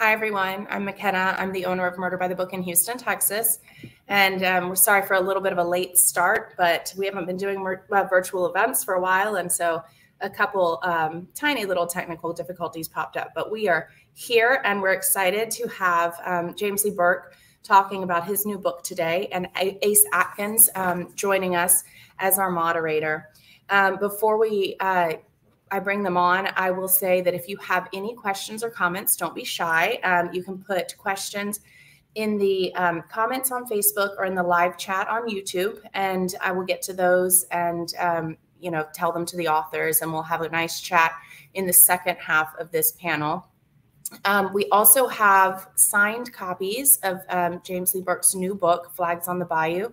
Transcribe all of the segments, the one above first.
Hi, everyone. I'm McKenna. I'm the owner of Murder by the Book in Houston, Texas. And um, we're sorry for a little bit of a late start, but we haven't been doing uh, virtual events for a while. And so a couple um, tiny little technical difficulties popped up. But we are here and we're excited to have um, James Lee Burke talking about his new book today and Ace Atkins um, joining us as our moderator. Um, before we uh, I bring them on, I will say that if you have any questions or comments, don't be shy. Um, you can put questions in the um, comments on Facebook or in the live chat on YouTube, and I will get to those and um, you know tell them to the authors, and we'll have a nice chat in the second half of this panel. Um, we also have signed copies of um, James Lee Burke's new book, Flags on the Bayou,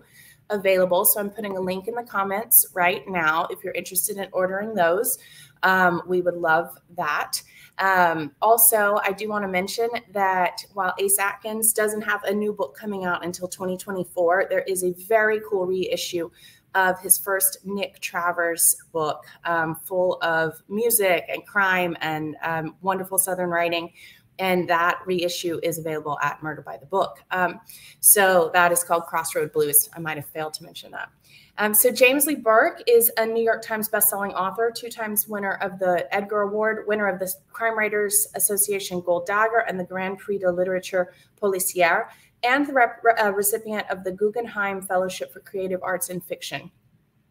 available. So I'm putting a link in the comments right now if you're interested in ordering those. Um, we would love that. Um, also, I do want to mention that while Ace Atkins doesn't have a new book coming out until 2024, there is a very cool reissue of his first Nick Travers book, um, full of music and crime and um, wonderful Southern writing. And that reissue is available at Murder by the Book. Um, so that is called Crossroad Blues. I might have failed to mention that. Um, so James Lee Burke is a New York Times bestselling author, two times winner of the Edgar Award, winner of the Crime Writers Association Gold Dagger and the Grand Prix de Littérature Policière, and the rep, uh, recipient of the Guggenheim Fellowship for Creative Arts and Fiction.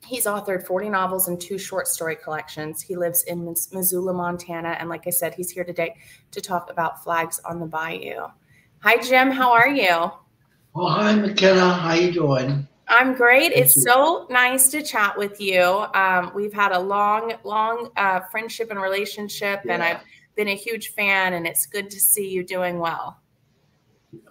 He's authored 40 novels and two short story collections. He lives in Missoula, Montana, and like I said, he's here today to talk about flags on the bayou. Hi, Jim. How are you? Well, hi, McKenna. How you doing? I'm great. Thank it's you. so nice to chat with you. Um, we've had a long, long uh, friendship and relationship, yeah. and I've been a huge fan, and it's good to see you doing well.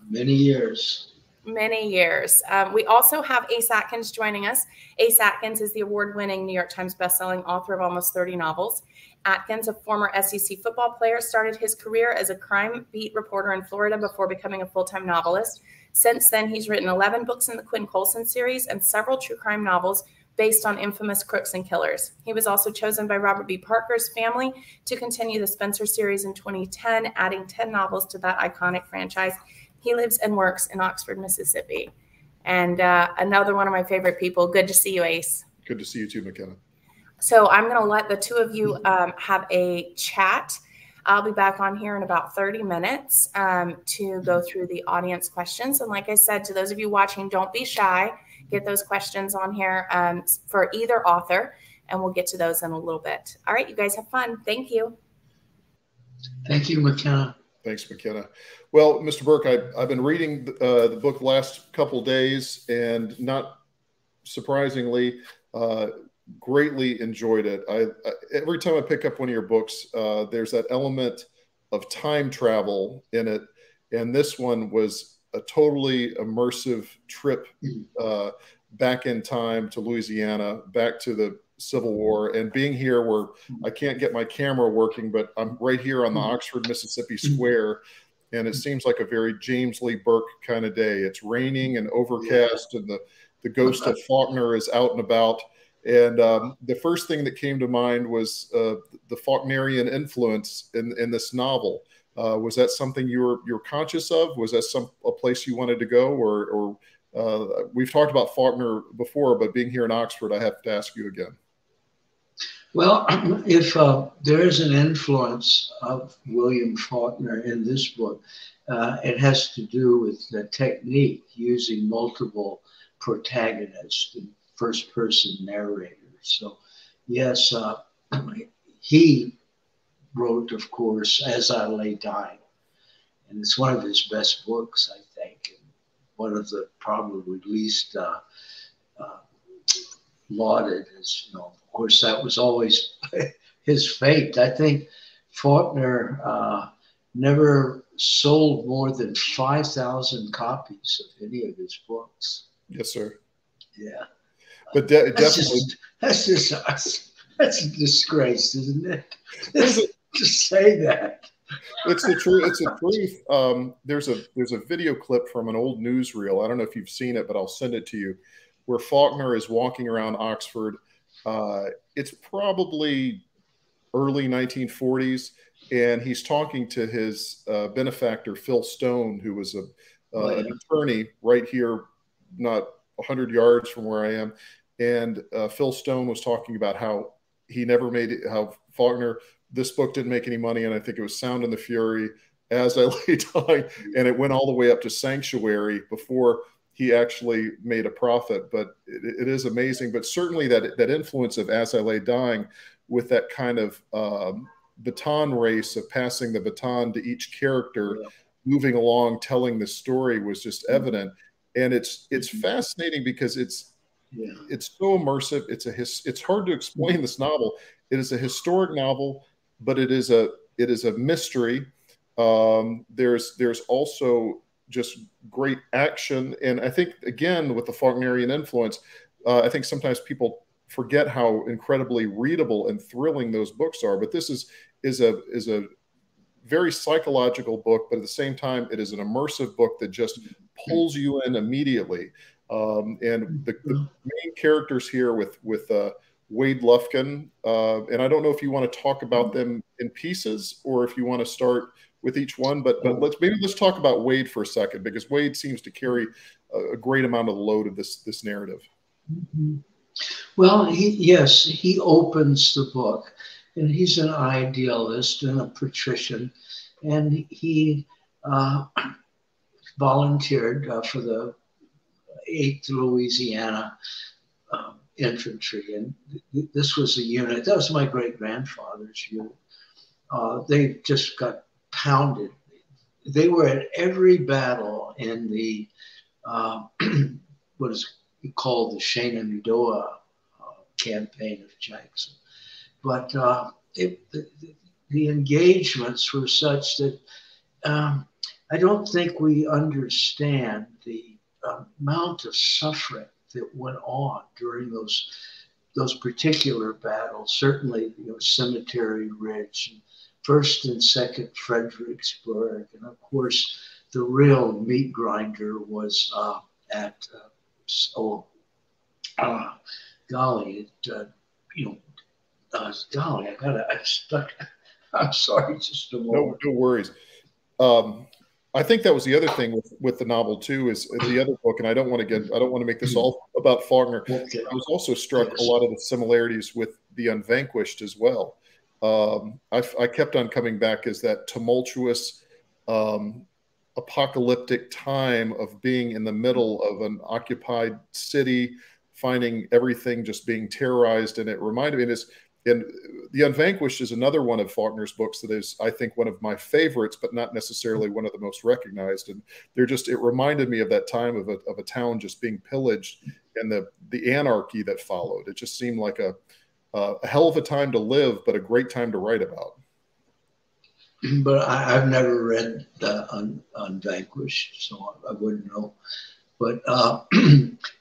Many years. Many years. Um, we also have Ace Atkins joining us. Ace Atkins is the award winning New York Times bestselling author of almost 30 novels. Atkins, a former SEC football player, started his career as a crime beat reporter in Florida before becoming a full time novelist. Since then, he's written 11 books in the Quinn Colson series and several true crime novels based on infamous crooks and killers. He was also chosen by Robert B. Parker's family to continue the Spenser series in 2010, adding 10 novels to that iconic franchise. He lives and works in Oxford, Mississippi. And uh, another one of my favorite people. Good to see you, Ace. Good to see you too, McKenna. So I'm going to let the two of you um, have a chat. I'll be back on here in about 30 minutes um, to go through the audience questions. And like I said, to those of you watching, don't be shy. Get those questions on here um, for either author, and we'll get to those in a little bit. All right, you guys have fun. Thank you. Thank you, McKenna. Thanks, McKenna. Well, Mr. Burke, I, have been reading uh, the book last couple days, and not surprisingly, uh, greatly enjoyed it. I, I, every time I pick up one of your books, uh, there's that element of time travel in it, and this one was a totally immersive trip uh, back in time to Louisiana, back to the Civil War, and being here where I can't get my camera working, but I'm right here on the Oxford, Mississippi Square. And it seems like a very James Lee Burke kind of day. It's raining and overcast, and the, the ghost of Faulkner is out and about and um, the first thing that came to mind was uh, the Faulknerian influence in, in this novel. Uh, was that something you were you're conscious of? Was that some a place you wanted to go, or, or uh, we've talked about Faulkner before, but being here in Oxford, I have to ask you again. Well, if uh, there is an influence of William Faulkner in this book, uh, it has to do with the technique using multiple protagonists first person narrator. So, yes, uh, he wrote, of course, As I Lay Dying. And it's one of his best books, I think, and one of the probably least uh, uh, lauded. As you know, of course, that was always his fate. I think Faulkner uh, never sold more than 5,000 copies of any of his books. Yes, sir. Yeah. But de- that's definitely. Just, that's just us. That's a disgrace, isn't it? to say that. It's the truth. It's the truth. Um, there's a there's a video clip from an old newsreel. I don't know if you've seen it, but I'll send it to you, where Faulkner is walking around Oxford. Uh, it's probably early 1940s, and he's talking to his uh, benefactor Phil Stone, who was a uh, oh, yeah. an attorney right here, not 100 yards from where I am. And uh, Phil Stone was talking about how he never made it, how Faulkner, this book didn't make any money. And I think it was Sound and the Fury, As I Lay Dying. And it went all the way up to Sanctuary before he actually made a profit. But it, it is amazing. But certainly that, that influence of As I Lay Dying with that kind of um, baton race of passing the baton to each character. Yeah moving along telling the story was just evident and it's it's mm-hmm. fascinating because it's yeah. it's so immersive. It's a his, it's hard to explain this novel. It is a historic novel but it is a it is a mystery. Um, there's there's also just great action. And i think again with the faulknerian influence uh, i think sometimes people forget how incredibly readable and thrilling those books are. But this is is a is a very psychological book, but at the same time, it is an immersive book that just pulls you in immediately. Um, and the, the, main characters here with with uh, Wade Lufkin, uh, and I don't know if you want to talk about them in pieces or if you want to start with each one, but but let's maybe let's talk about Wade for a second because Wade seems to carry a, a great amount of the load of this this narrative. Well, he, yes, he opens the book and he's an idealist and a patrician, and he uh, volunteered uh, for the 8th Louisiana uh, Infantry, and th- this was a unit. That was my great grandfather's unit. Uh, they just got pounded. They were at every battle in the uh, what is called the Shenandoah uh, campaign of Jackson but uh, it, the, the, engagements were such that um, I don't think we understand the amount of suffering that went on during those those particular battles. Certainly, you know, Cemetery Ridge, and First and Second Fredericksburg, and of course, the real meat grinder was uh, at uh, oh, uh, golly, it, uh, you know, uh, golly, I got I'm stuck. I'm sorry, just a moment. No, no worries. Um, I think that was the other thing with, with the novel too is the other book, and I don't want to get I don't want to make this all about Faulkner. I was also struck a lot of the similarities with the Unvanquished as well. Um, I, I, kept on coming back as that tumultuous, um, apocalyptic time of being in the middle of an occupied city, finding everything just being terrorized, and it reminded me. This and The Unvanquished is another one of Faulkner's books that is, I think, one of my favorites, but not necessarily one of the most recognized. And they're just, it reminded me of that time of a, of a town just being pillaged and the, the anarchy that followed. It just seemed like a, a hell of a time to live, but a great time to write about. But I, have never read the Un, Unvanquished, so I wouldn't know. But uh,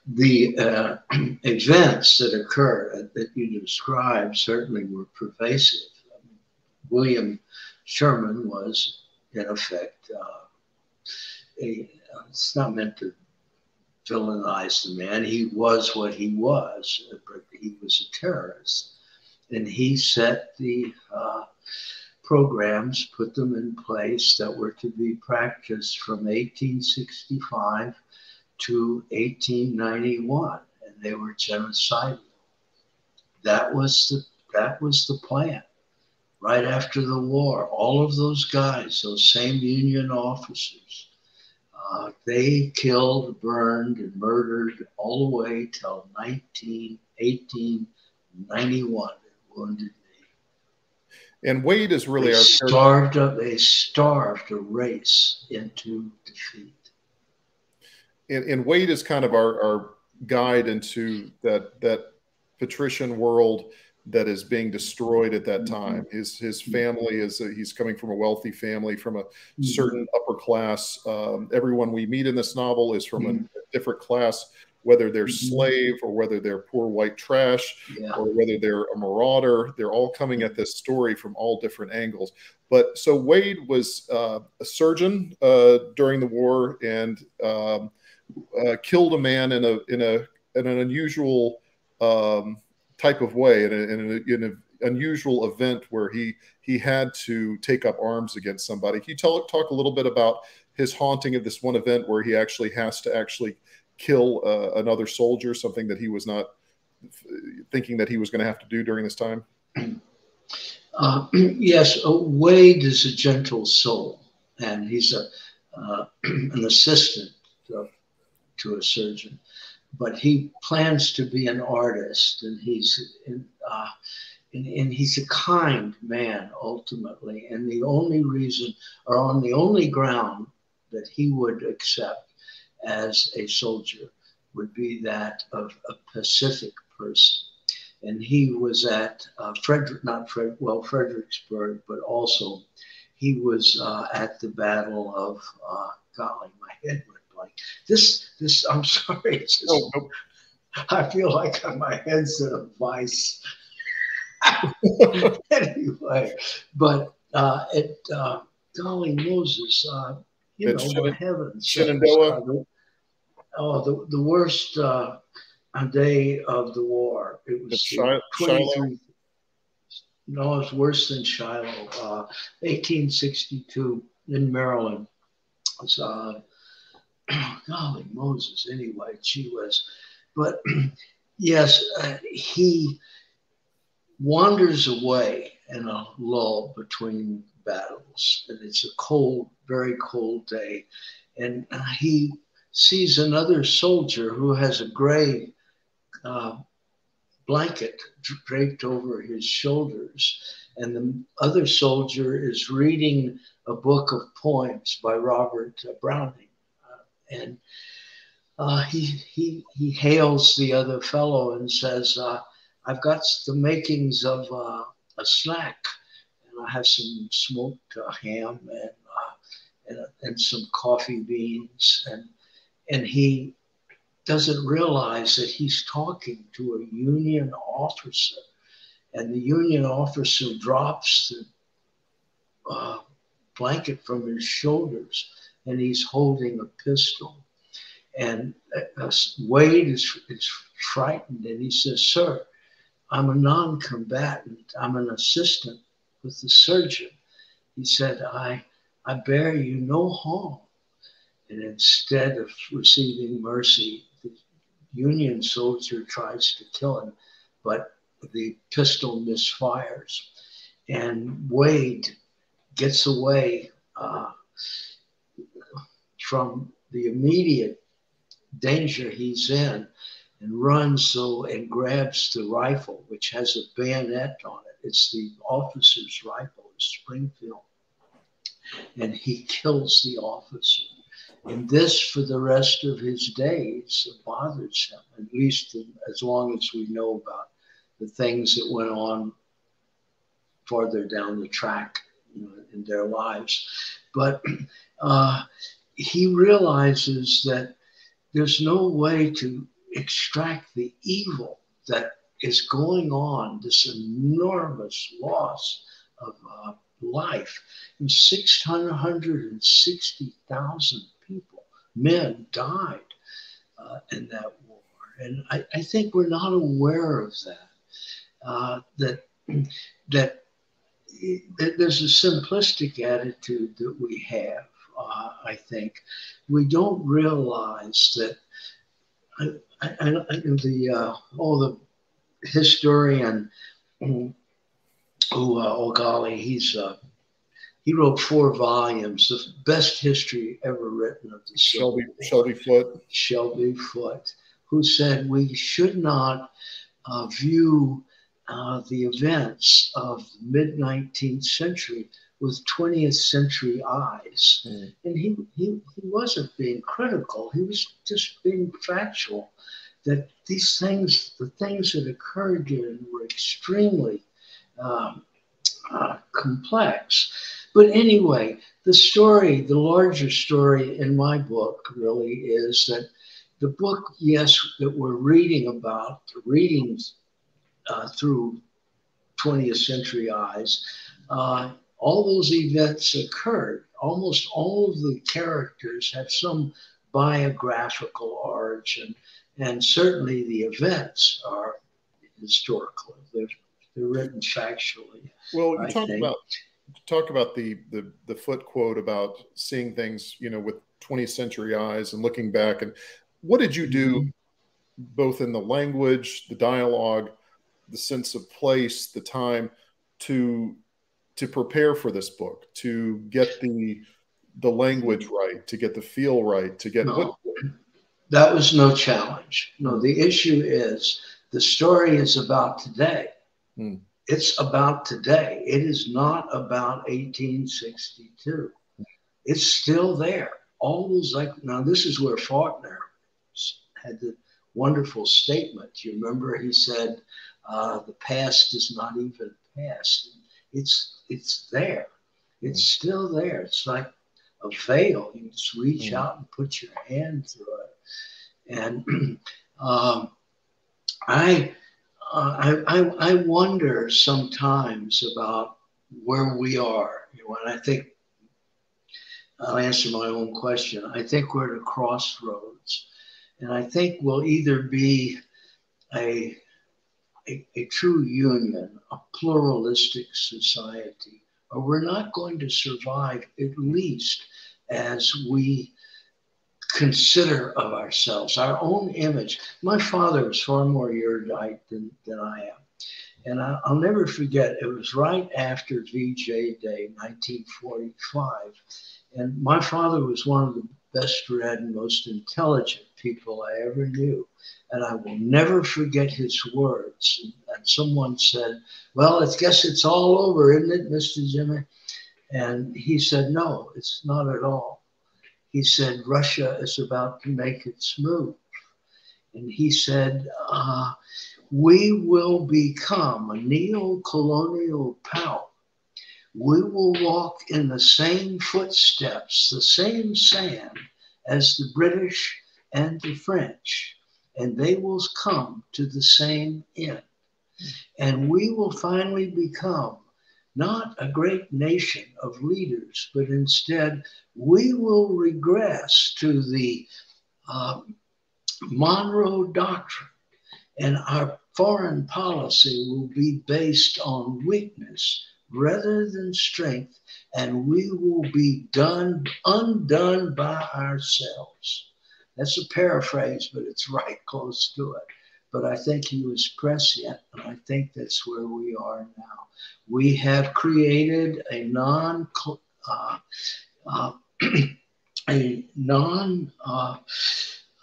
the uh, events that occurred that you described certainly were pervasive. William Sherman was, in effect, uh, a, it's not meant to villainize the man. He was what he was, but he was a terrorist. And he set the uh, programs, put them in place that were to be practiced from 1865 to 1891, and they were genocidal. That was the that was the plan. Right after the war, all of those guys, those same Union officers, uh, they killed, burned, and murdered all the way till 19, 1891 Wounded Knee. And Wade is really they our starved up. They starved a race into defeat and, and Wade is kind of our, our guide into that that patrician world that is being destroyed at that mm-hmm. time. His his family is a, he's coming from a wealthy family from a mm-hmm. certain upper class. Um, everyone we meet in this novel is from a, mm-hmm. different class, whether they're slave or whether they're poor white trash yeah. or whether they're a marauder. They're all coming at this story from all different angles. But so Wade was uh, a surgeon uh, during the war and. Um, uh, killed a man in a in a in an unusual um, type of way, in, a, in, a, in a, unusual event where he he had to take up arms against somebody. Can you tell talk a little bit about his haunting of this one event where he actually has to actually kill uh, another soldier, something that he was not thinking that he was going to have to do during this time? Uh, yes, Wade is a gentle soul, and he's a uh, an assistant to, a surgeon, but he plans to be an artist, and he's in, uh, and, and, he's a kind man ultimately. And the only reason, or on the only ground that he would accept as a soldier, would be that of a Pacific person and he was at uh, Frederick, not Fred, well, Fredericksburg, but also he was uh, at the Battle of, uh, golly, my head blank. This, this, I'm sorry, just, oh, no. I feel like my head's in a vice. anyway, but uh, it, uh, golly Moses, uh, you it's know, the heavens. Shenandoah. Uh, oh, the, the worst uh, a day of the war. It was Shiloh. No, it's worse than Shiloh. Uh, 1862 in Maryland. It was, uh, golly Moses, anyway, she was. But yes, uh, he wanders away in a lull between battles. And it's a cold, very cold day. And uh, he sees another soldier who has a gray uh, blanket draped over his shoulders. And the other soldier is reading a book of poems by Robert Browning. Uh, and uh, he, he, he hails the other fellow and says, uh, I've got the makings of uh, a snack. And I have some smoked uh, ham and, and, and some coffee beans. And, and he doesn't realize that he's talking to a union officer. And the union officer drops the uh, blanket from his shoulders and he's holding a pistol. And uh, Wade is, is frightened and he says, Sir, I'm a non combatant, I'm an assistant with the surgeon. He said, I, I bear you no harm. And instead of receiving mercy, the Union soldier tries to kill him, but the pistol misfires. And Wade gets away uh, from the immediate danger he's in and runs so and grabs the rifle, which has a bayonet on it. It's the officer's rifle, Springfield. And he kills the officer. And this, for the rest of his days, bothers him, at least as long as we know about the things that went on farther down the track you know, in their lives. But uh, he realizes that there's no way to extract the evil that is going on, this enormous loss of uh, life. And 660,000 people, men died uh, in that war. And I, I, think we're not aware of that. Uh, that that there's a simplistic attitude that we have. Uh, I think we don't realize that. I, I, the uh, oh the historian who uh, oh golly he's uh, he wrote four volumes, the best history ever written of the Shelby Shelby Foote. Shelby Foote, who said we should not uh, view uh, the events of mid 19th century with 20th century eyes. Mm. And he, he, he wasn't being critical, he was just being factual that these things, the things that occurred then were extremely um, uh, complex. But anyway, the story, the larger story in my book really is that the book, yes, that we're reading about, reading uh, through 20th century eyes, uh, all those events occurred. Almost all of the characters have some biographical origin, and certainly the events are historical. They're They're written factually. Well, you talk about talk about the, the the Foote quote about seeing things, you know, with 20th century eyes and looking back. And what did you do, mm-hmm. both in the language, the dialogue, the sense of place, the time, to to prepare for this book, to get the the language right, to get the feel right, to get no, what? That was no challenge. No, the issue is the story is about today. Hmm. It's about today. It is not about 1862. It's still there. All those like now this is where Faulkner had the wonderful statement. You remember he said, uh, "The past is not even past. It's it's there. It's mm. still there. It's like a veil. You just reach mm. out and put your hand through it. And um, I, uh, I, I, I wonder sometimes about where we are. You know, and I think I'll answer my own question. I think we're at a crossroads. And I think we'll either be a, a, a true union, a pluralistic society, or we're not going to survive at least as we consider of ourselves, our own image. My father was far more erudite than, than I am. And I, will never forget, it was right after VJ Day, 1945. And my father was one of the best read and most intelligent people I ever knew. And I will never forget his words. And someone said, Well, I guess it's all over, isn't it, Mr. Jimmy? And he said, No, it's not at all. He said, Russia is about to make its move. And he said, uh, We will become a neo colonial power. We will walk in the same footsteps, the same sand as the British and the French, and they will come to the same end. And we will finally become not a great nation of leaders, but instead we will regress to the uh, Monroe Doctrine, and our foreign policy will be based on weakness rather than strength, and we will be done undone by ourselves. That's a paraphrase, but it's right close to it. But I think he was prescient, and I think that's where we are now. We have created a non uh, uh, a non uh,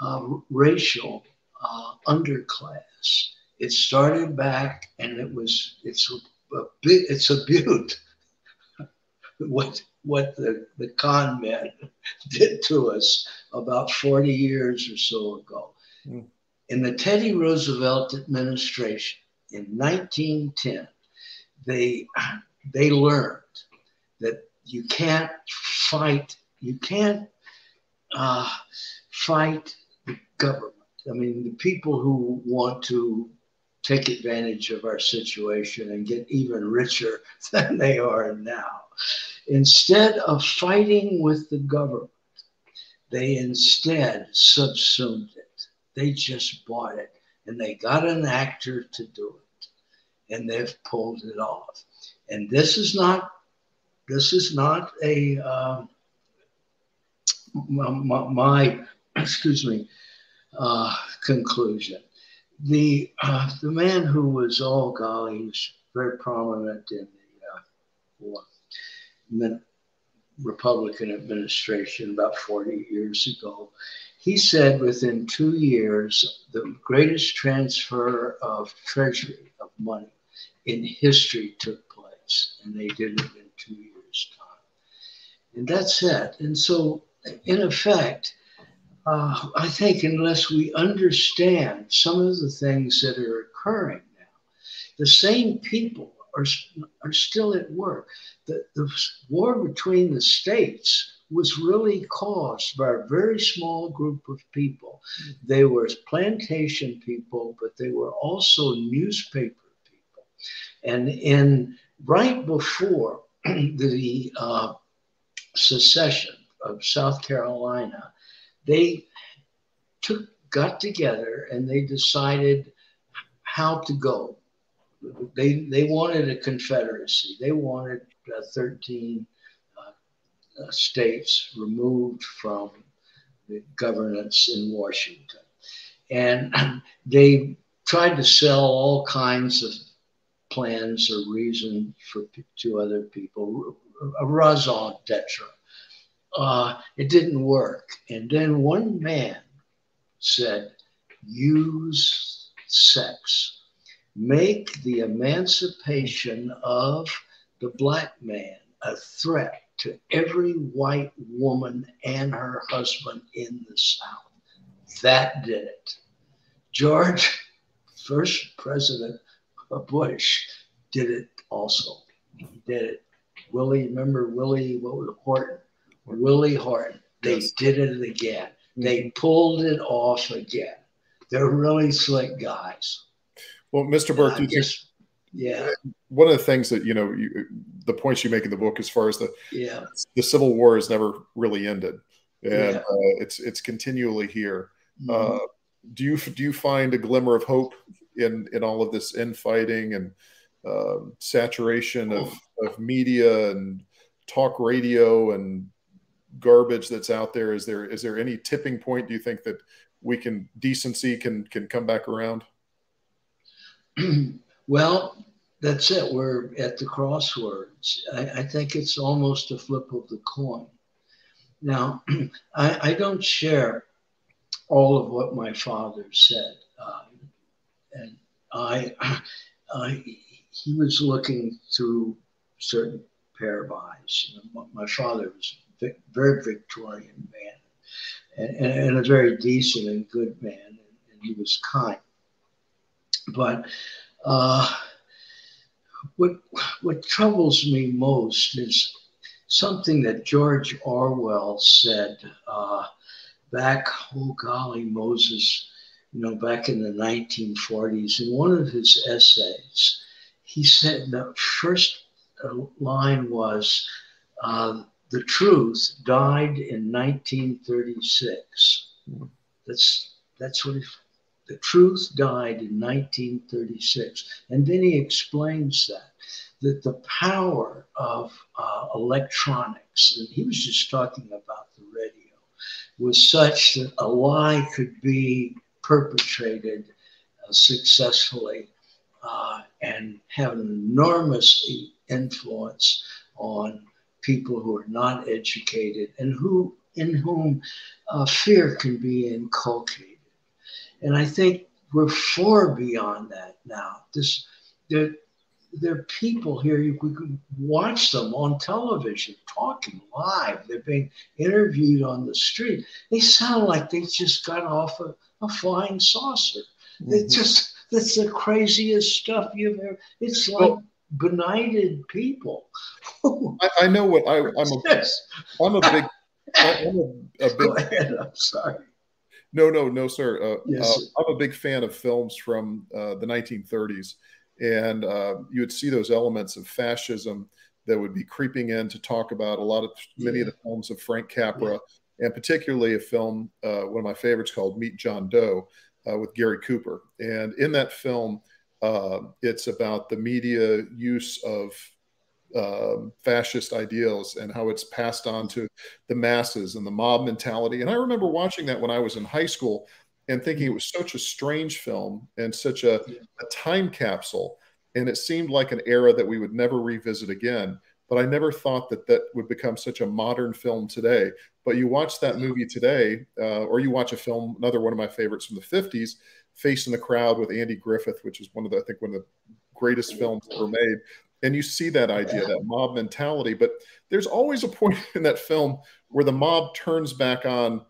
uh racial uh, underclass. It started back, and it was it's a bit it's a beaut what what the, the con men did to us about 40 years or so ago. Mm. In the Teddy Roosevelt administration in 1910, they, they learned that you can't fight, you can't uh, fight the government. I mean, the people who want to take advantage of our situation and get even richer than they are now. Instead of fighting with the government, they instead subsumed it. They just bought it and they got an actor to do it and they've pulled it off. And this is not this is not a uh, my, my, excuse me uh, conclusion. The uh, the man who was oh golly, he was very prominent in the uh, Republican administration about 40 years ago. He said within two years, the greatest transfer of treasury of money in history took place, and they did it in two years' time. And that's it. And so, in effect, uh, I think unless we understand some of the things that are occurring now, the same people are, are still at work. The, the war between the states was really caused by a very small group of people. They were plantation people, but they were also newspaper people. And in right before the uh, secession of South Carolina, they took got together and they decided how to go they they wanted a confederacy. They wanted uh, 13 uh, states removed from the governance in Washington, and they tried to sell all kinds of plans or reasons for to other people, a raison d'etre. Uh, it didn't work, and then one man said, "Use sex." Make the emancipation of the black man a threat to every white woman and her husband in the South. That did it. George, first president of Bush, did it also. He did it. Willie, remember Willie, what was it, Horton? Willie Horton. They yes. did it again. They mm-hmm. pulled it off again. They're really slick guys. Well, Mr. Burke, you just, yeah. One of the things that you know, you, the points you make in the book, as far as the yeah, the Civil War has never really ended, and yeah. uh, it's it's continually here. Mm-hmm. Uh, do you do you find a glimmer of hope in in all of this infighting and uh, saturation of of media and talk radio and garbage that's out there? Is there is there any tipping point? Do you think that we can decency can can come back around? well, that's it. We're at the crossroads. I, I, think it's almost a flip of the coin. Now, I, I, don't share all of what my father said. Uh, and I, I, he was looking through certain pair of eyes. You know, my father was a very Victorian man and, and, a very decent and good man, and he was kind. But uh, what what troubles me most is something that George Orwell said uh, back. Oh golly, Moses, you know, back in the 1940s, in one of his essays, he said the first uh, line was. Uh, the truth died in 1936. That's that's what he the truth died in 1936. And then he explains that, that the power of uh, electronics, and he was just talking about the radio, was such that a lie could be perpetrated uh, successfully uh, and have an enormous influence on people who are not educated and who in whom uh, fear can be inculcated. And I think we're far beyond that now. This, there, there are people here, you could watch them on television talking live. They're being interviewed on the street. They sound like they just got off a, a flying saucer. Mm-hmm. It just, that's the craziest stuff you've ever, it's like well, benighted people. I, I, know what I, I'm a. I'm a big, I'm a, a big, Go ahead, I'm sorry. No, no, no, sir. Uh, yes. Uh, I'm a big fan of films from uh, the 1930s, and uh, you would see those elements of fascism that would be creeping in to talk about a lot of many yeah. of the films of Frank Capra, yeah. and particularly a film, uh, one of my favorites called Meet John Doe uh, with Gary Cooper. And in that film, it's about the media use of um, fascist ideals and how it's passed on to the masses and the mob mentality. And I remember watching that when I was in high school and thinking it was such a strange film and such a, a time capsule. And it seemed like an era that we would never revisit again. But I never thought that that would become such a modern film today. But you watch that movie today, uh, or you watch a film, another one of my favorites from the 50s, Face in the Crowd with Andy Griffith, which is one of the, I think, one of the greatest films ever made and you see that idea that mob mentality but there's always a point in that film where the mob turns back on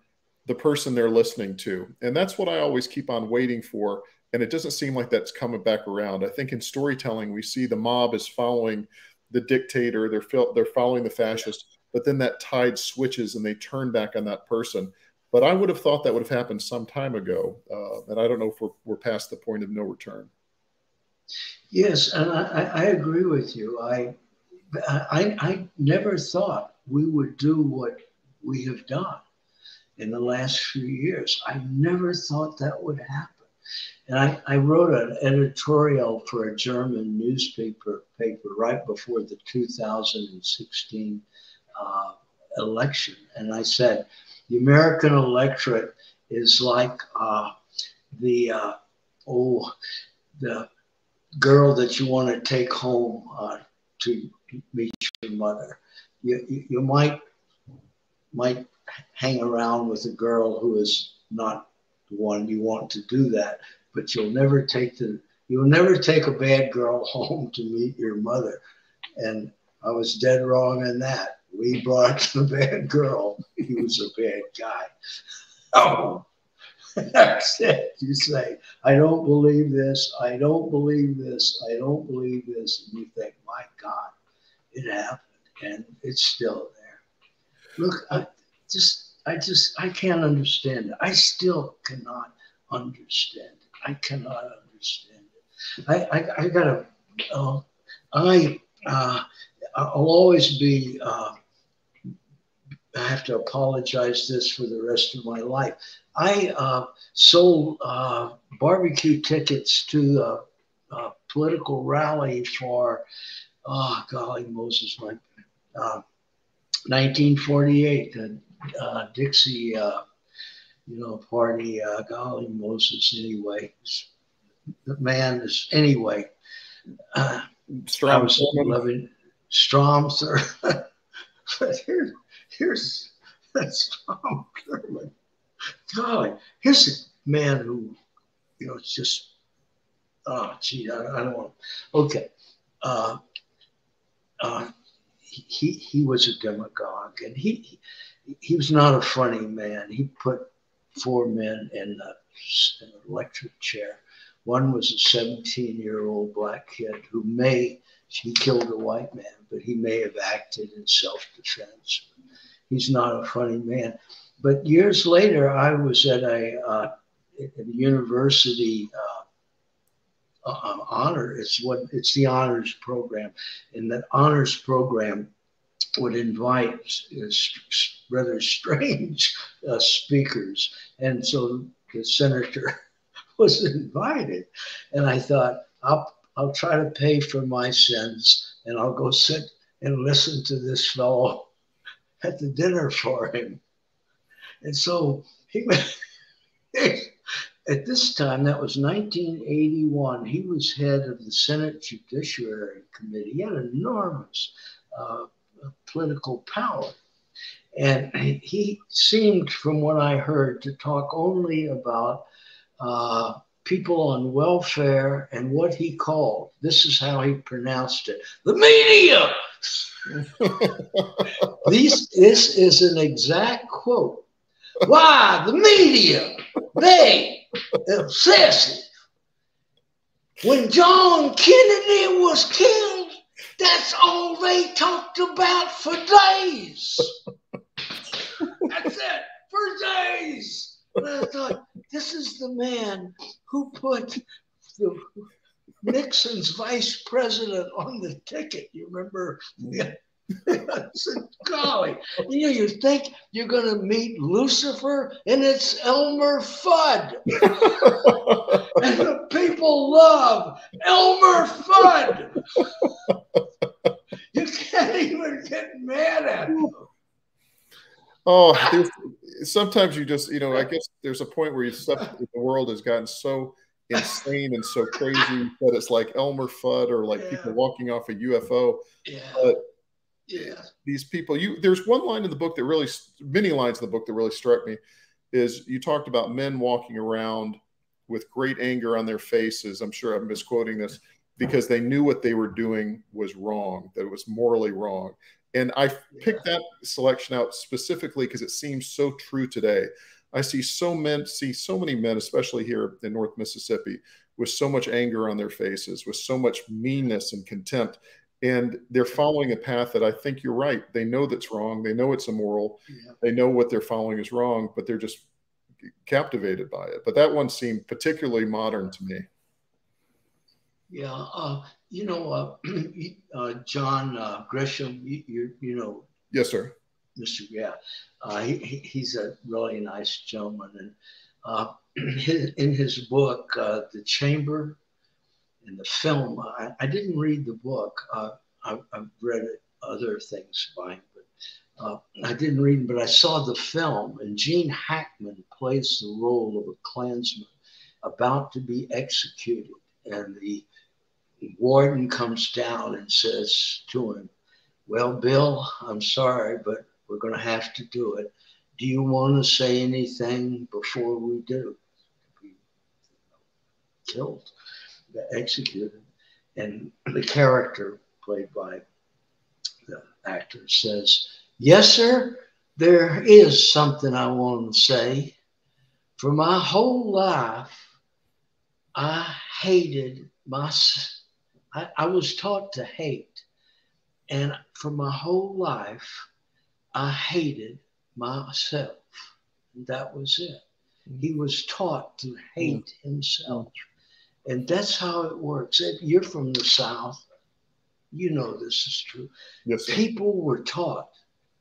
the person they're listening to. And that's what i always keep on waiting for and it doesn't seem like that's coming back around. I think in storytelling we see the mob is following the dictator they're they're following the fascist but then that tide switches and they turn back on that person. But i would have thought that would have happened some time ago uh, and i don't know if we're, we're past the point of no return Yes, and I, I agree with you. I, I, I never thought we would do what we have done in the last few years. I never thought that would happen. And I, I wrote an editorial for a German newspaper paper right before the 2016 uh, election. And I said, the American electorate is like uh, the, uh, oh, the girl that you want to take home uh, to meet your mother. You, you, you might might hang around with a girl who is not the one you want to do that, but you'll never take the you'll never take a bad girl home to meet your mother. And I was dead wrong in that. We brought the bad girl. He was a bad guy. Oh, that's it. You say, I don't believe this. I don't believe this. I don't believe this. And you think, my God, it happened. And it's still there. Look, I just, I just, I can't understand it. I still cannot understand it. I cannot understand it. I, I, I gotta, uh, I, uh, I'll always be, uh, I have to apologize this for the rest of my life. I uh, sold uh, barbecue tickets to a, uh, political rally for, oh, golly Moses, my, 1948, uh, the uh, Dixie, uh, you know, party, golly Moses, anyway. The man is, anyway. Strom, I was loving Strom, sir. but here, here's Tom Thurmond golly, here's a man who, you know, it's just, oh, gee, I, I don't want. To. Okay, uh, uh, he he was a demagogue, and he he was not a funny man. He put four men in, a, in an electric chair. One was a 17 year old black kid who may, he killed a white man, but he may have acted in self defense. He's not a funny man. But years later, I was at a, uh, a university uh, uh, honor. It's what it's the honors program, and that honors program would invite rather strange uh, speakers, and so the senator was invited, and I thought I'll I'll try to pay for my sins, and I'll go sit and listen to this fellow at the dinner for him. And so he at this time, that was 1981, he was head of the Senate Judiciary Committee. He had enormous uh, political power. And he seemed, from what I heard, to talk only about uh, people on welfare and what he called, this is how he pronounced it, the media. These, this is an exact quote why the media, they obsessive. When John Kennedy was killed, that's all they talked about for days. That's it, for days. And I thought, this is the man who put the Nixon's vice president on the ticket. You remember? Yeah. I said, golly, you know, you think you're going to meet Lucifer, and it's Elmer Fudd. and the people love Elmer Fudd. you can't even get mad at him. Oh, sometimes you just, you know, I guess there's a point where you stuff the world has gotten so insane and so crazy that it's like Elmer Fudd or like yeah. people walking off a UFO. Yeah. But yeah. these people you there's one line in the book that really many lines in the book that really struck me is you talked about men walking around with great anger on their faces i'm sure i'm misquoting this because they knew what they were doing was wrong that it was morally wrong and i picked that selection out specifically because it seems so true today i see so men see so many men especially here in north mississippi with so much anger on their faces with so much meanness and contempt and they're following a path that I think you're right. They know that's wrong. They know it's immoral. Yeah. They know what they're following is wrong, but they're just captivated by it. But that one seemed particularly modern to me. Yeah, uh, you know, uh, uh, John uh, Grisham, you, you, you, know. Yes, sir. Mr. Yeah, uh, he, he's a really nice gentleman, and Uh, in his book, uh, The Chamber, in the film, I, I didn't read the book. Uh, I, have read other things by him, but uh, I didn't read him, but I saw the film, and Gene Hackman plays the role of a Klansman about to be executed. And the warden comes down and says to him, Well, Bill, I'm sorry, but we're going to have to do it. Do you want to say anything before we do? Killed, executed. And the character played by the actor says, Yes, sir, there is something I want to say. For my whole life, I hated my, I, I was taught to hate. And for my whole life, I hated myself. That was it. He was taught to hate himself. And that's how it works. If you're from the South. You know this is true. Yes, sir. People were taught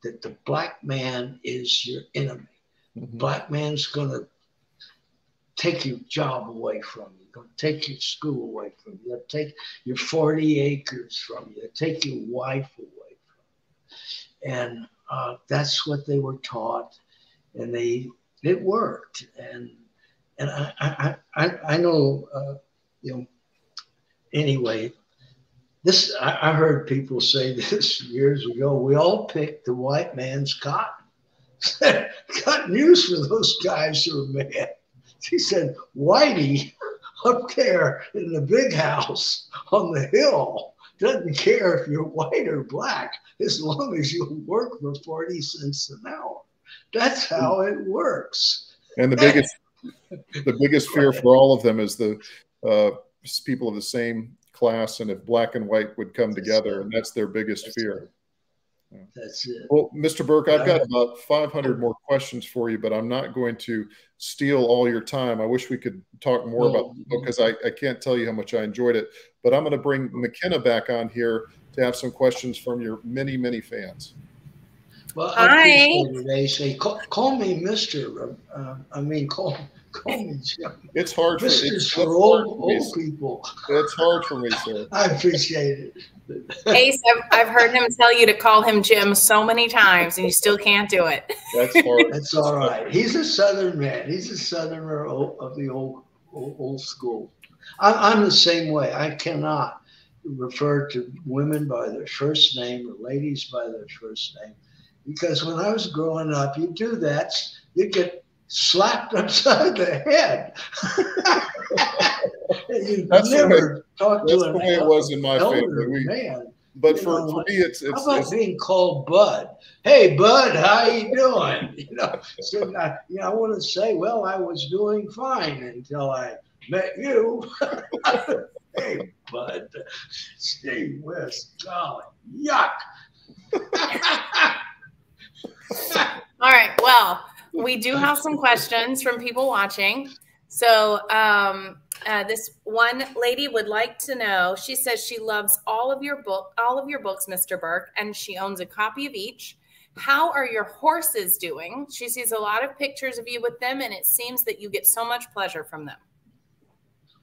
that the black man is your enemy. Mm-hmm. Black man's going to take your job away from you, going to take your school away from you, They'll take your 40 acres from you, They'll take your wife away from you. And uh, that's what they were taught. And they it worked. And and I I, I, I know uh, you know anyway, this I, I heard people say this years ago. We all picked the white man's cotton. Got news for those guys who are mad. She said, Whitey up there in the big house on the hill doesn't care if you're white or black as long as you work for 40 cents an hour. That's how it works. And the biggest the biggest fear for all of them is the uh, people of the same class and if black and white would come together and that's their biggest fear. It. That's it. Well, Mr. Burke, I've got about 500 more questions for you, but I'm not going to steal all your time. I wish we could talk more no. about the book because I, I can't tell you how much I enjoyed it. But I'm going to bring McKenna back on here to have some questions from your many, many fans. Well, I They say, call, call me Mister. Uh, I mean, call call me Jim. It's hard for, it's, for old, old people. It's hard for me, sir. I appreciate it. Ace, I've, I've heard him tell you to call him Jim so many times, and you still can't do it. That's hard. That's all right. He's a Southern man. He's a Southerner of the old old, old school. I'm, I'm the same way. I cannot refer to women by their first name or ladies by their first name because when I was growing up, you do that, you get slapped upside the head. you that's never talk to the way it was in my family. We, man. But for, know, for me, it's, it's how about it's, being called Bud? Hey, Bud, how you doing? You know, so I, you know, I want to say, well, I was doing fine until I met you. hey, Bud, Steve West, golly, yuck. All right. Well, we do have some questions from people watching. So, um, uh, this one lady would like to know. She says she loves all of your book, all of your books, Mr. Burke, and she owns a copy of each. How are your horses doing? She sees a lot of pictures of you with them, and it seems that you get so much pleasure from them.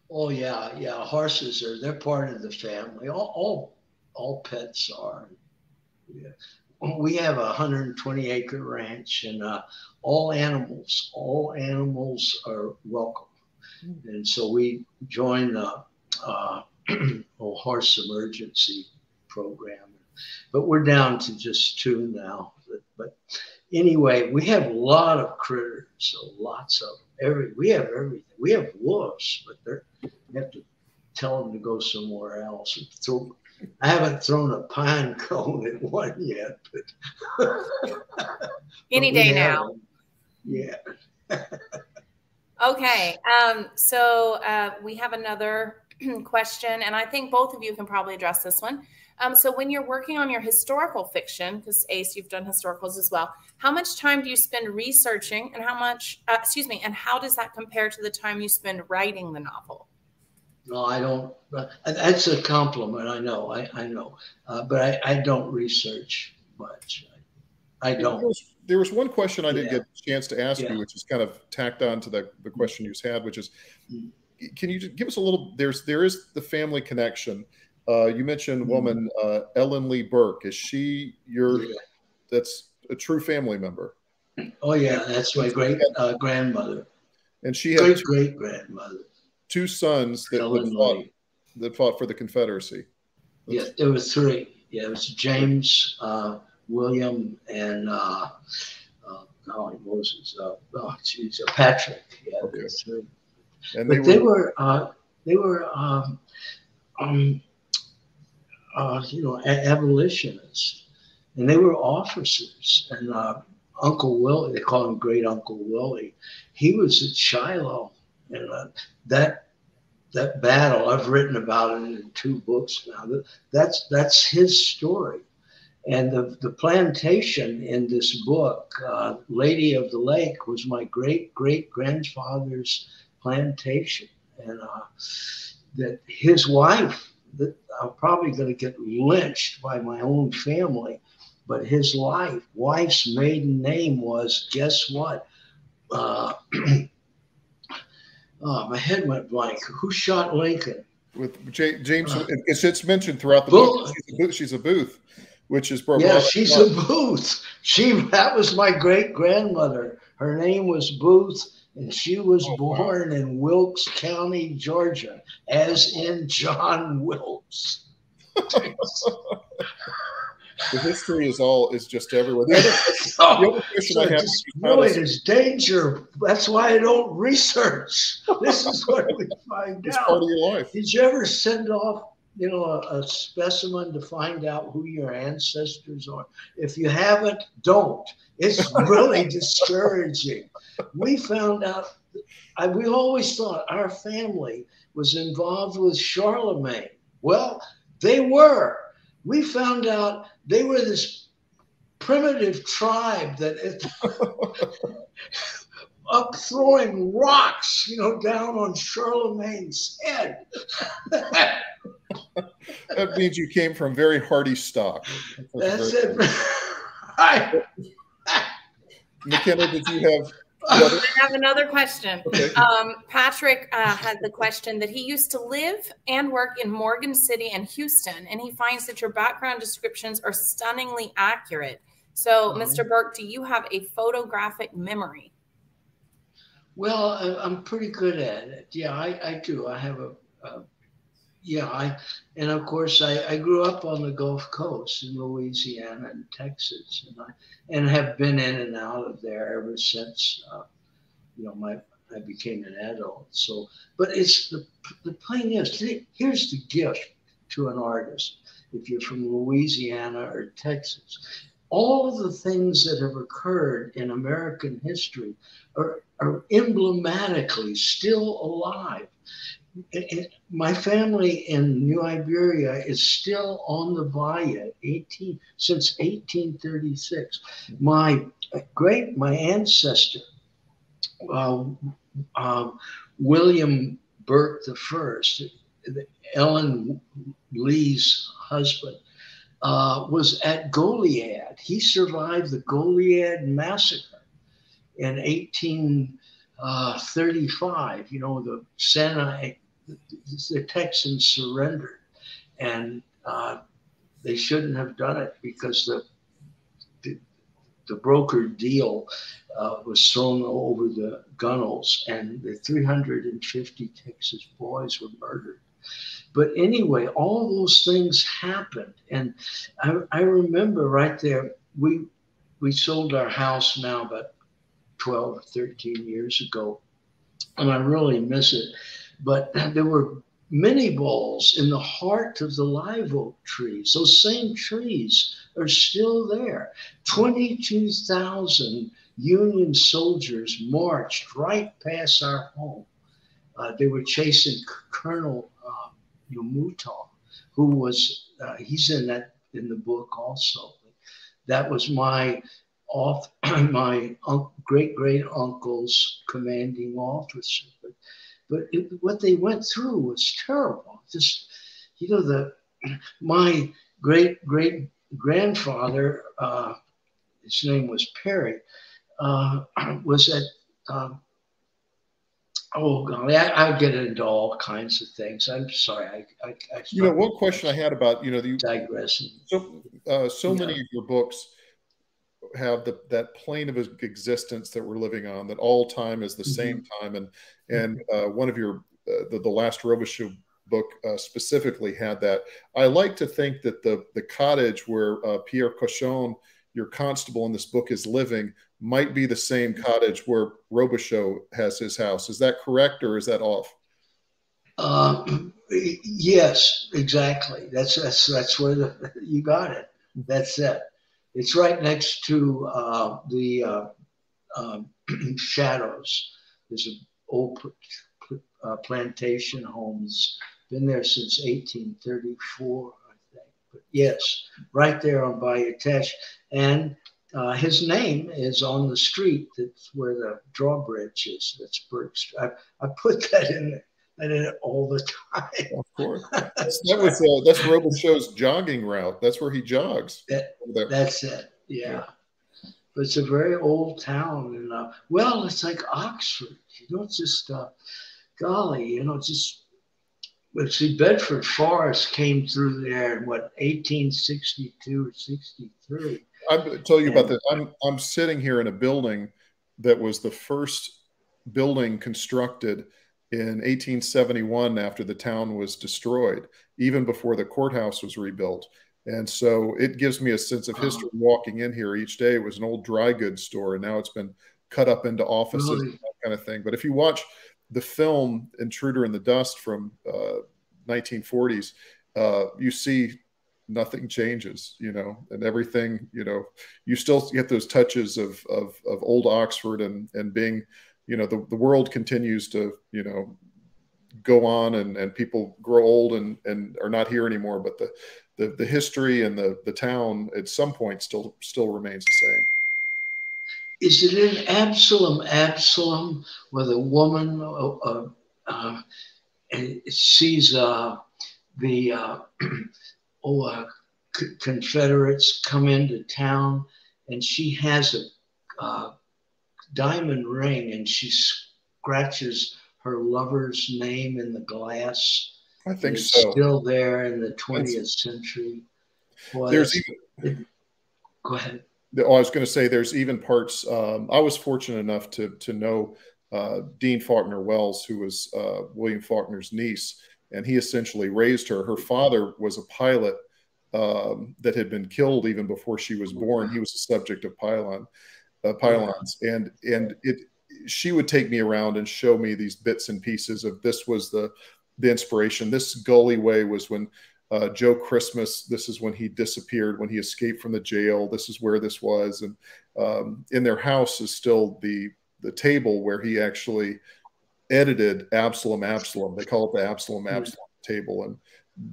Oh yeah, yeah. Horses are they're part of the family. All all, all pets are. Yeah. We have a 120 acre ranch, and uh, all animals, all animals are welcome. Mm-hmm. And so we joined the uh, horse emergency program, but we're down to just two now. But, but anyway, we have a lot of critters, so lots of every. We have everything. We have wolves, but they're you have to tell them to go somewhere else. And Throw, I haven't thrown a pine cone at one yet, but any day now. Them. Yeah. okay. Um, so uh, we have another question, and I think both of you can probably address this one. Um, so when you're working on your historical fiction, because Ace, you've done historicals as well, how much time do you spend researching and how much, uh, excuse me, and how does that compare to the time you spend writing the novel? No, I don't. Uh, that's a compliment. I know. I, I know. Uh, but I, I don't research much. I don't. There was, one question I didn't Yeah. get a chance to ask Yeah. you, which is kind of tacked on to the, the question you just had, which is, Mm. can you just give us a little? There's there is the family connection. Uh, you mentioned Mhm. woman uh, Ellen Lee Burke. Is she your? Yeah. That's a true family member, Oh yeah, that's my great uh, grandmother, and she had great great grandmother. two sons that, fought that fought for the Confederacy. Yeah, there were three. Yeah, it was James, uh, William, and uh, uh, golly Moses. Uh, oh, geez, uh, Patrick. Yeah, were three. And But they were uh, they were um, um, uh, you know a- abolitionists, and they were officers. And uh, Uncle Willie, they call him Great Uncle Willie, he was at Shiloh, and uh, that that battle I've written about it in two books now. That's that's his story. And the, the plantation in this book, uh, Lady of the Lake, was my great great grandfather's plantation, and uh, that his wife. That I'm probably going to get lynched by my own family, but his life wife's maiden name was guess what? Uh, oh, my head went blank. Who shot Lincoln? with J, James. Uh, it's it's mentioned throughout the book. She's a Booth, she's a Booth which is brought. Yeah, she's a Booth. She that was my great grandmother. Her name was Booth, and she was Oh, wow. born in Wilkes County, Georgia, as in John Wilkes. the history is all is just everywhere. The other, the Oh, other question so I have. really, there's danger. That's why I don't research. This is what we find It's part out. of your life. Did you ever send off, you know, a, a specimen to find out who your ancestors are? If you haven't, don't. It's really discouraging. We found out. I, we always thought our family was involved with Charlemagne. Well, they were. We found out they were this primitive tribe that it, up throwing rocks, you know, down on Charlemagne's head. That means you came from very hardy stock. That's very it. I, McKenna, did you have? the I have another question. Okay. Um, Patrick uh, had the question that he used to live and work in Morgan City and Houston, and he finds that your background descriptions are stunningly accurate. So. Mr. Burke, do you have a photographic memory? well, I, I'm pretty good at it. Yeah, I, I do. I have a, a yeah, I and of course I, I grew up on the Gulf Coast in Louisiana and Texas, and I and have been in and out of there ever since uh, you know my I became an adult. So, but it's the the plain is here's the gift to an artist if you're from Louisiana or Texas. All of the things that have occurred in American history are, are emblematically still alive. It- it- my family in New Iberia is still on the Vaya 18 since 1836. My great my ancestor, uh, um, William Burke the First, Ellen Lee's husband, uh, was at Goliad. He survived the Goliad massacre in 1835. You know, the Santa, the Texans surrendered, and uh, they shouldn't have done it because the the, the broker deal uh, was thrown over the gunnels, and the 350 Texas boys were murdered. But anyway, all those things happened, and I, I remember right there. We we sold our house now about 12 or 13 years ago, and I really miss it. But there were many balls in the heart of the live oak trees. Those same trees are still there. 22,000 Union soldiers marched right past our home. Uh, they were chasing Colonel uh, who was, uh, he's in that in the book also. That was my off my great great uncle's commanding officer. But, but it, what they went through was terrible. Just you know the my great great grandfather, uh, his name was Perry, uh, was at, um, oh, golly, I, I get into all kinds of things. I'm sorry. I, I, I you know, one question I had about, you know, the digressing. So, uh, so yeah. many of your books have the, that plane of existence that we're living on, that all time is the mm-hmm. same time. And, and uh, one of your, uh, the, the last Robicheaux book uh, specifically had that. I like to think that the, the cottage where uh, Pierre Cochon, your constable in this book, is living might be the same cottage where Robicheaux has his house. Is that correct or is that off? Um, yes, exactly. That's that's that's where the, you got it. That's it. It's right next to uh, the uh, um, Shadows. There's an old uh, plantation homes. Been there since 1834, I think. But yes, right there on Bayou Teche. And uh, his name is on the street that's where the drawbridge is. That's Burke Street. I, I put that in in it all the time. Of course, that's, that was uh, that's Robicheaux's jogging route. That's where he jogs. That, that's it. Yeah. yeah. But it's a very old town, and uh, well, it's like Oxford. You know, it's just uh, golly, you know, just. But see, Bedford Forrest came through there in what 1862 or 63 I'll tell you about that. I'm I'm sitting here in a building that was the first building constructed in 1871 after the town was destroyed, even before the courthouse was rebuilt. And so it gives me a sense of history walking in here each day. It was an old dry goods store, and now it's been cut up into offices really? and that kind of thing. But if you watch the film Intruder in the Dust from uh, 1940s, uh, you see nothing changes, you know, and everything, you know, you still get those touches of of, of old Oxford and and being, you know, the, the world continues to, you know, go on and, and people grow old and, and are not here anymore. But the, the the history and the the town at some point still still remains the same. Is it in Absalom, Absalom, where the woman uh, uh, sees uh, the uh, oh, Confederates come into town, and she has a uh, diamond ring, and she scratches her lover's name in the glass. I think so. Still there in the 20th century. Boy, there's even. Go ahead. Oh, I was going to say there's even parts. Um, I was fortunate enough to to know uh, Dean Faulkner Wells, who was uh, William Faulkner's niece, and he essentially raised her. Her father was a pilot um, that had been killed even before she was born. He was a subject of pylon uh, pylons, and and it she would take me around and show me these bits and pieces of this was the the inspiration. This gully way was when uh, Joe Christmas. This is when he disappeared, when he escaped from the jail. This is where this was, and um, in their house is still the the table where he actually edited Absalom Absalom. They call it the Absalom hmm. Absalom table, and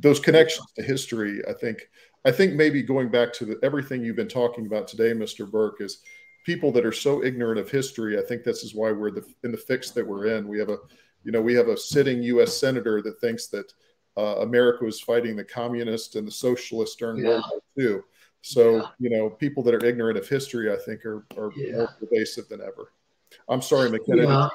those connections to history. I think I think maybe going back to the, everything you've been talking about today, Mr. Burke, is people that are so ignorant of history. I think this is why we're the, in the fix that we're in. We have a you know we have a sitting U.S. senator that thinks that uh, America was fighting the communists and the socialists during yeah. World War II. So yeah. you know people that are ignorant of history, I think, are, are yeah. more pervasive than ever. I'm sorry, McKenna.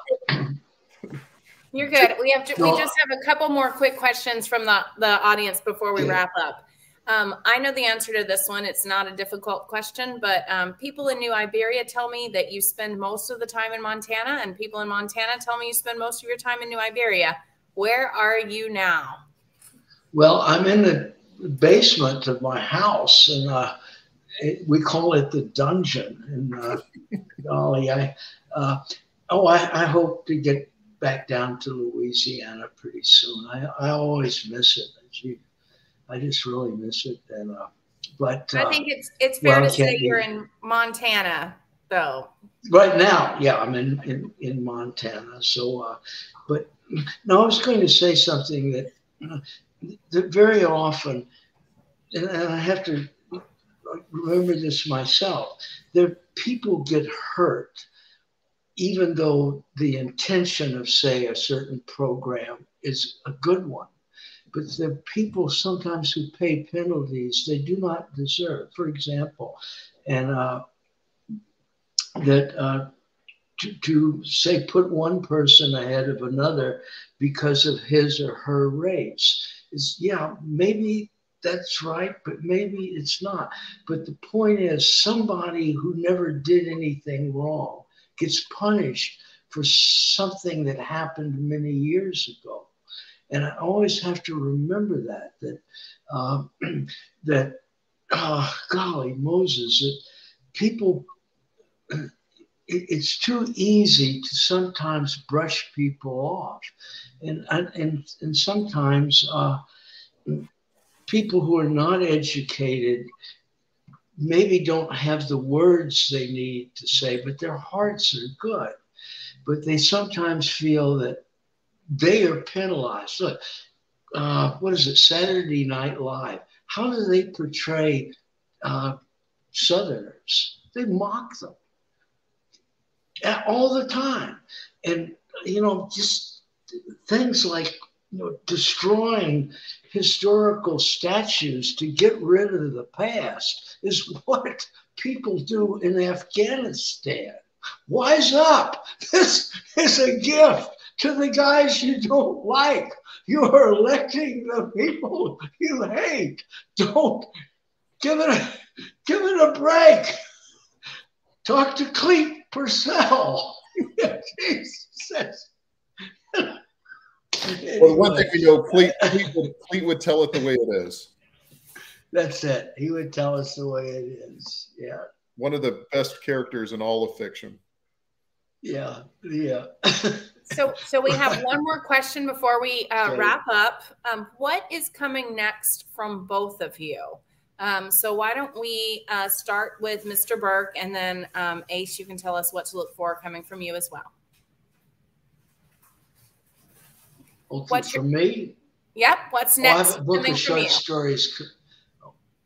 You're good. We have to, we just have a couple more quick questions from the, the audience before we wrap up. Um, I know the answer to this one. It's not a difficult question, but um, people in New Iberia tell me that you spend most of the time in Montana, and people in Montana tell me you spend most of your time in New Iberia. Where are you now? Well, I'm in the basement of my house, and uh, it, we call it the dungeon. And uh, golly, I uh, oh, I, I hope to get back down to Louisiana pretty soon. I, I always miss it. I just really miss it. And uh, but uh, I think it's it's fair well, to say you're in Montana though. Right now, yeah, I'm in in, in Montana. So, uh, but no, I was going to say something that, uh, that very often, and I have to remember this myself. There, people get hurt even though the intention of, say, a certain program is a good one. But the people sometimes who pay penalties they do not deserve. For example, and uh, that uh, to, to say put one person ahead of another because of his or her race is yeah maybe that's right but maybe it's not but the point is somebody who never did anything wrong gets punished for something that happened many years ago and i always have to remember that that uh, that uh, golly moses that people it's too easy to sometimes brush people off. And, and, and sometimes uh, people who are not educated maybe don't have the words they need to say, but their hearts are good. But they sometimes feel that they are penalized. Look, uh, what is it, Saturday Night Live? How do they portray uh, Southerners? They mock them all the time. And, you know, just things like you know, destroying historical statues to get rid of the past is what people do in Afghanistan. Wise up. This is a gift to the guys you don't like. You are electing the people you hate. Don't give it a give it a break. Talk to Clete Purcel. Jesus. well, one thing we know, Clete, Clete, would, Clete would tell it the way it is. That's it. He would tell us the way it is. Yeah. One of the best characters in all of fiction. Yeah. Yeah. so, so we have one more question before we uh, wrap up. Um, what is coming next from both of you? Um, so why don't we uh, start with Mr. Burke and then um, Ace, you can tell us what to look for coming from you as well. Okay, what's your, me? Yep. What's next? Oh, I have a book of short stories.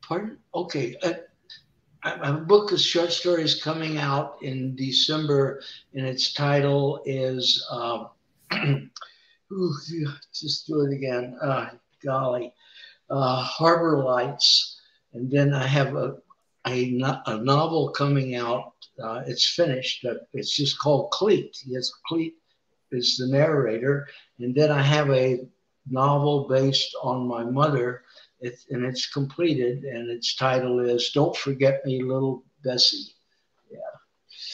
Pardon? Okay. Uh, a book of short stories coming out in December, and its title is uh, ooh, just do it again. Uh, golly, uh, Harbor Lights and then I have a, a, a novel coming out. Uh, it's finished. It's just called Clete. Yes, Clete is the narrator. And then I have a novel based on my mother, it, and it's completed. And its title is Don't Forget Me, Little Bessie. Yeah.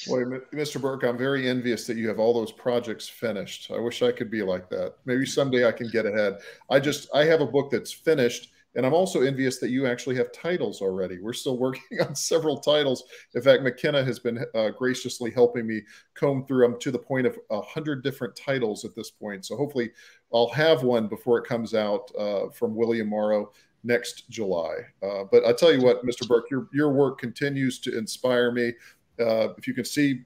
Boy, Mr. Burke, I'm very envious that you have all those projects finished. I wish I could be like that. Maybe someday I can get ahead. I just I have a book that's finished and I'm also envious that you actually have titles already. We're still working on several titles. In fact, McKenna has been uh, graciously helping me comb through. I'm to the point of a hundred different titles at this point. So hopefully, I'll have one before it comes out uh, from William Morrow next July. Uh, but I tell you what, Mr. Burke, your your work continues to inspire me. Uh, if you can see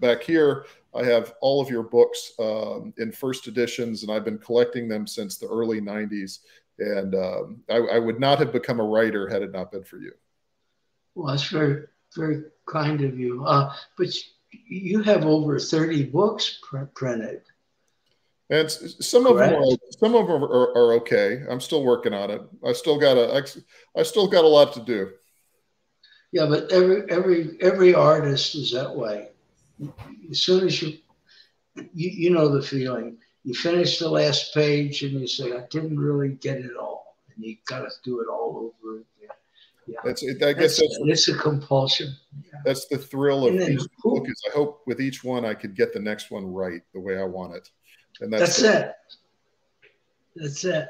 back here, I have all of your books um, in first editions, and I've been collecting them since the early 90s. And um, I, I, would not have become a writer had it not been for you. Well, that's very, very kind of you. Uh, but you have over 30 books pr- printed. And some Correct. of them, are, some of them are, are, okay. I'm still working on it. I still got a, I still got a lot to do. Yeah, but every every every artist is that way. As soon as you, you, you know the feeling you finish the last page and you say, I didn't really get it all. And you got to do it all over again. Yeah. That's it. I guess that's, that's it's a compulsion. Yeah. That's the thrill of each book is I hope with each one I could get the next one right the way I want it. And that's, that's it. That's it.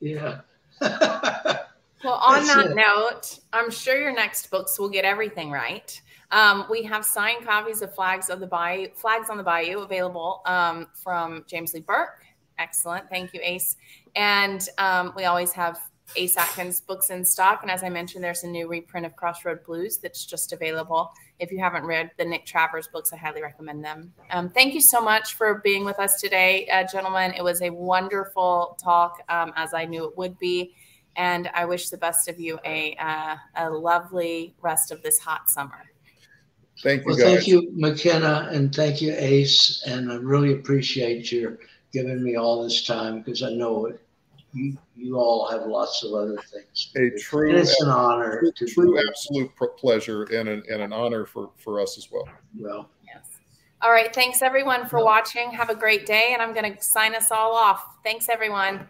Yeah. well, on that's that it. note, I'm sure your next books will get everything right. Um, we have signed copies of Flags of the Bayou, Flags on the Bayou available um, from James Lee Burke. Excellent. Thank you, Ace. And um, we always have Ace Atkins books in stock. And as I mentioned, there's a new reprint of Crossroad Blues that's just available. If you haven't read the Nick Travers books, I highly recommend them. Um, thank you so much for being with us today, uh, gentlemen. It was a wonderful talk, um, as I knew it would be. And I wish the best of you a, uh, a lovely rest of this hot summer. Thank you. Well, guys. thank you, McKenna, and thank you, Ace. And I really appreciate your giving me all this time because I know it you, you all have lots of other things. A true, and it's an honor. True, to true absolute pleasure and an, and an honor for, for us as well. Well, yes. All right. Thanks everyone for watching. Have a great day. And I'm going to sign us all off. Thanks everyone.